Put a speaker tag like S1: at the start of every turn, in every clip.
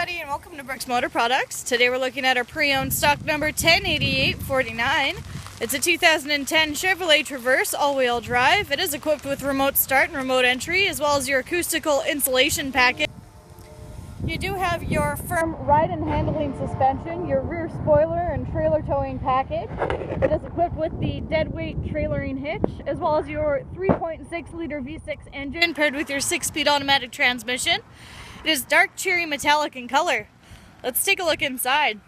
S1: everybody and welcome to Brooks Motor Products. Today we're looking at our pre-owned stock number 108849. It's a 2010 Chevrolet Traverse all-wheel drive. It is equipped with remote start and remote entry as well as your acoustical insulation package. You do have your firm ride and handling suspension, your rear spoiler and trailer towing package. It is equipped with the deadweight trailering hitch as well as your 3.6 liter V6 engine paired with your 6-speed automatic transmission. It is dark cherry metallic in color. Let's take a look inside.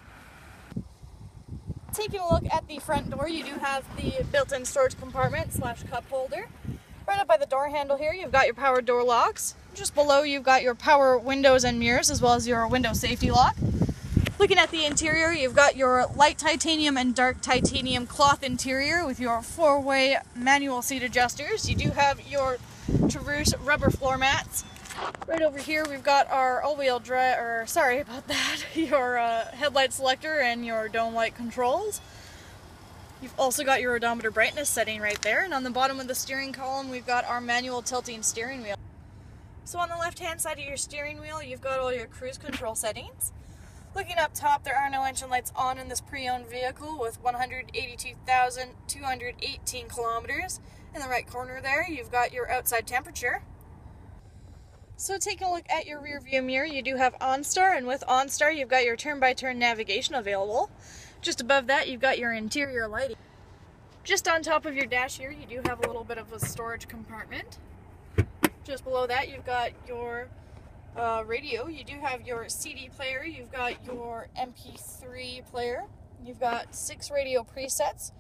S1: Taking a look at the front door, you do have the built-in storage compartment slash cup holder. Right up by the door handle here, you've got your power door locks. Just below, you've got your power windows and mirrors, as well as your window safety lock. Looking at the interior, you've got your light titanium and dark titanium cloth interior with your four-way manual seat adjusters. You do have your Traverse rubber floor mats Right over here we've got our all-wheel drive, or sorry about that, your uh, headlight selector and your dome light controls. You've also got your odometer brightness setting right there, and on the bottom of the steering column we've got our manual tilting steering wheel. So on the left-hand side of your steering wheel you've got all your cruise control settings. Looking up top, there are no engine lights on in this pre-owned vehicle with 182,218 kilometers. In the right corner there, you've got your outside temperature. So taking a look at your rear view mirror, you do have OnStar, and with OnStar you've got your turn-by-turn -turn navigation available. Just above that you've got your interior lighting. Just on top of your dash here you do have a little bit of a storage compartment. Just below that you've got your uh, radio, you do have your CD player, you've got your MP3 player, you've got six radio presets,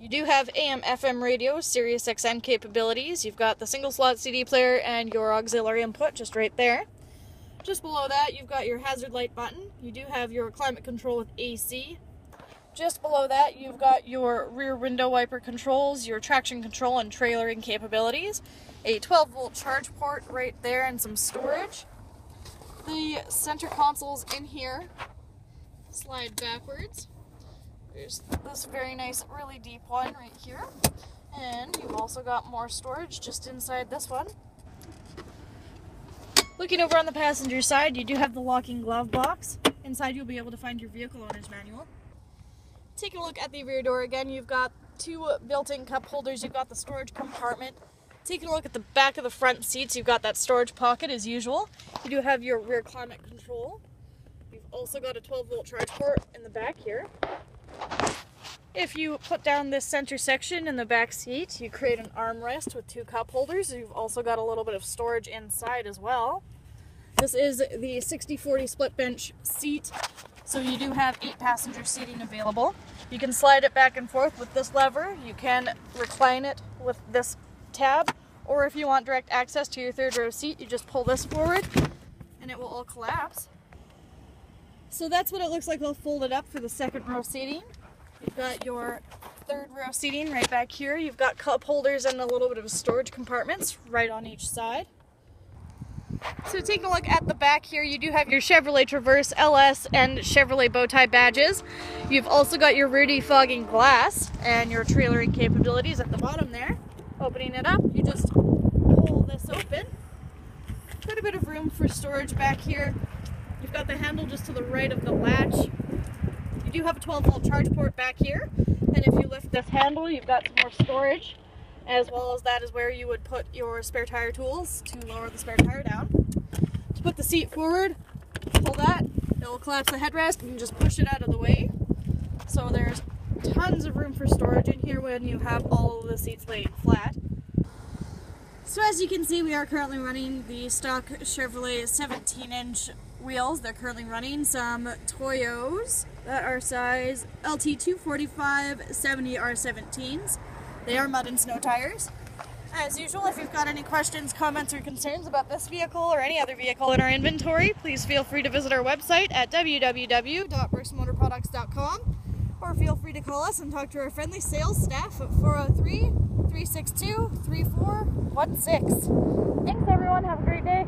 S1: you do have AM FM radio, Sirius XM capabilities. You've got the single slot CD player and your auxiliary input just right there. Just below that, you've got your hazard light button. You do have your climate control with AC. Just below that, you've got your rear window wiper controls, your traction control and trailering capabilities, a 12 volt charge port right there, and some storage. The center consoles in here slide backwards. There's this very nice, really deep one right here. And you've also got more storage just inside this one. Looking over on the passenger side, you do have the locking glove box. Inside you'll be able to find your vehicle owner's manual. Taking a look at the rear door again, you've got two built-in cup holders, you've got the storage compartment. Taking a look at the back of the front seats, you've got that storage pocket as usual. You do have your rear climate control. You've also got a 12 volt charge port in the back here. If you put down this center section in the back seat, you create an armrest with two cup holders. You've also got a little bit of storage inside as well. This is the 60-40 split bench seat, so you do have eight passenger seating available. You can slide it back and forth with this lever. You can recline it with this tab, or if you want direct access to your third row seat, you just pull this forward and it will all collapse. So that's what it looks like all folded up for the second row seating. You've got your third row seating right back here. You've got cup holders and a little bit of storage compartments right on each side. So take a look at the back here, you do have your Chevrolet Traverse LS and Chevrolet Bowtie badges. You've also got your rear defogging glass and your trailering capabilities at the bottom there. Opening it up, you just pull this open. Quite a bit of room for storage back here. You've got the handle just to the right of the latch. You do have a 12 volt charge port back here. And if you lift this handle, you've got some more storage. As well as that is where you would put your spare tire tools to lower the spare tire down. To put the seat forward, pull that, it will collapse the headrest and you just push it out of the way. So there's tons of room for storage in here when you have all of the seats laid flat. So as you can see, we are currently running the stock Chevrolet 17 inch wheels. They're currently running some Toyos that are size LT245 70 R17s. They are mud and snow tires. As usual, if you've got any questions, comments, or concerns about this vehicle or any other vehicle in our inventory, please feel free to visit our website at www.brooksmotorproducts.com or feel free to call us and talk to our friendly sales staff at 403 362 3416. Thanks, everyone. Have a great day.